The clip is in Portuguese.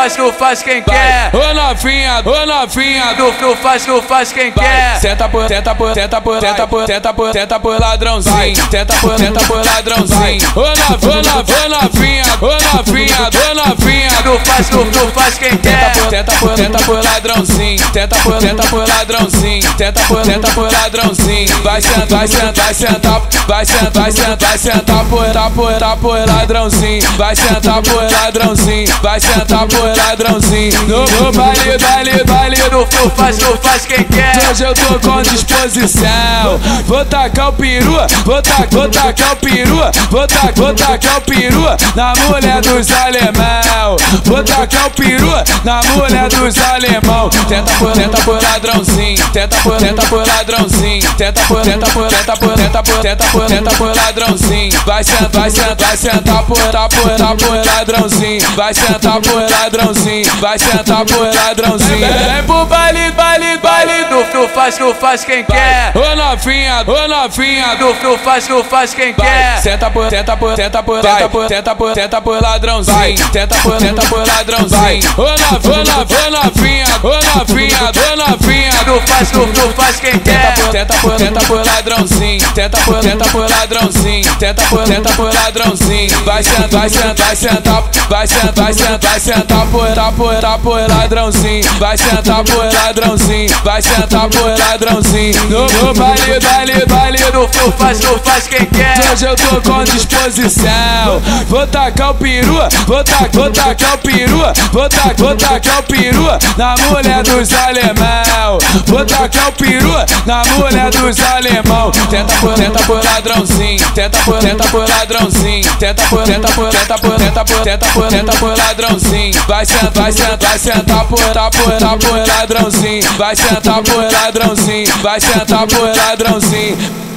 faz, tu faz quem quer. Ô novinha, ô novinha, Tu, tu faz, tu faz quem quer. Senta por, senta por, senta por, senta por, senta por, senta por ladrãozinho. Senta por, senta por ladrãozinho. Ô novinha, ô novinha, ô novinha, ô novinha. Faz, tu, tu faz quem quer. tenta por, tenta por ladrãozinho. Tenta por, tenta por ladrãozinho. Tenta por, tenta por ladrãozinho. Vai sentar, vai sentar, vai sentar, vai sentar, vai sentar, vai sentar por, tá por, tá por ladrãozinho. Vai sentar por ladrãozinho. Vai sentar por ladrãozinho. No, no baile, baile, baile, no Tu, faz, tu faz quem quer. Hoje eu tô com disposição. Vou tacar o perua, vou tacar, vou tacar o perua, vou tacar, vou tacar o perua na mulher dos alemão. Vou tacar o perua na mulher dos alemão. Tenta por, tenta por ladrãozinho, tenta por, tenta por ladrãozinho, tenta por, tenta por, tenta por, tenta por, tenta por, tenta por ladrãozinho. Vai sentar, vai sentar, vai sentar por, tá por, tá por ladrãozinho. Vai sentar por ladrãozinho, vai sentar por ladrãozinho. Vem pro baile, baile, baile Tu, faz, tu faz quem quer. Ô novinha, ô novinha, Tu, tu faz, tu faz quem quer. Senta por, tenta por, tenta por, tenta por, tenta por, tenta por ladrãozinho. Tenta por, tenta por ladrãozinho. Ô novinha, ô novinha, ô novinha, ô novinha. Tu faz, tu, tu faz quem quer. Tenta por, tenta por, tenta por ladrãozinho. Tenta por, tenta por ladrãozinho. Tenta por, tenta por ladrãozinho. Vai sentar, vai sentar, vai sentar, vai sentar, vai sentar, vai sentar por, tá por, tá por ladrãozinho. Vai sentar por ladrãozinho. Vai sentar por ladrãozinho. No, no baile, baile, baile, no Tu faz, tu faz quem quer. Hoje eu tô com disposição. Vou tacar o perua, vou tacar, vou tacar o perua, vou tacar, vou tacar o perua na mulher dos alemão. Vou tacar o perua na mulher dos alemão. Tenta por, tenta por ladrãozinho, tenta por, tenta por ladrãozinho, tenta por, tenta por, tenta por, tenta por, tenta por, tenta por ladrãozinho. Vai sentar, vai sentar, vai sentar por, tá por, tá por ladrãozinho. Vai sentar por ladrãozinho, vai sentar por ladrãozinho.